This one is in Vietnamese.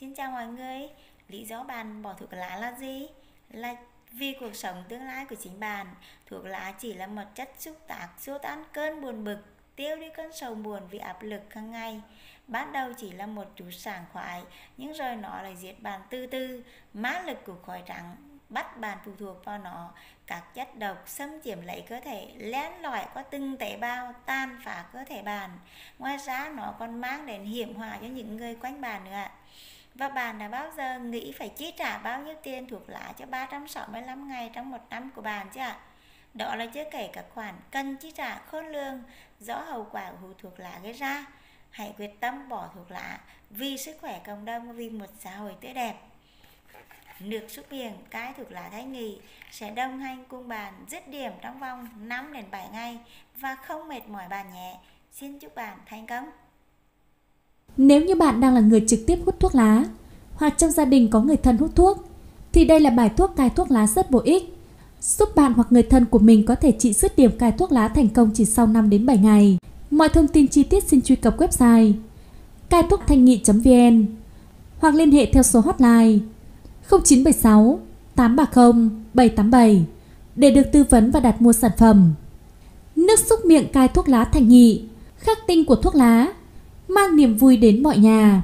Xin chào mọi người. Lý do bạn bỏ thuốc lá là gì? Là vì cuộc sống tương lai của chính bạn. Thuốc lá chỉ là một chất xúc tác xua tan cơn buồn bực, tiêu đi cơn sầu buồn vì áp lực hàng ngày. Ban đầu chỉ là một chút sảng khoái, nhưng rồi nó lại giết bạn từ từ. Má lực của khói trắng bắt bạn phụ thuộc vào nó các chất độc xâm chiếm lấy cơ thể lén lỏi qua từng tế bào tan phá cơ thể bạn ngoài ra nó còn mang đến hiểm họa cho những người quanh bạn nữa và bạn đã bao giờ nghĩ phải chi trả bao nhiêu tiền thuốc lá cho 365 ngày trong một năm của bạn chứ ạ? Đó là chưa kể các khoản cần chi trả khôn lường do hậu quả của hút thuốc lá gây ra. Hãy quyết tâm bỏ thuốc lá vì sức khỏe cộng đồng và vì một xã hội tươi đẹp. Nước xúc miệng, cái thuốc lá thái nghỉ sẽ đồng hành cùng bạn dứt điểm trong vòng 5 đến 7 ngày và không mệt mỏi bạn nhé. Xin chúc bạn thành công. Nếu như bạn đang là người trực tiếp hút thuốc lá hoặc trong gia đình có người thân hút thuốc thì đây là bài thuốc cai thuốc lá rất bổ ích giúp bạn hoặc người thân của mình có thể trị dứt điểm cai thuốc lá thành công chỉ sau 5 đến 7 ngày. Mọi thông tin chi tiết xin truy cập website cai thuốc thanh nghị.vn hoặc liên hệ theo số hotline 0976 830 787 để được tư vấn và đặt mua sản phẩm. Nước xúc miệng cai thuốc lá thành nghị, khắc tinh của thuốc lá, mang niềm vui đến mọi nhà.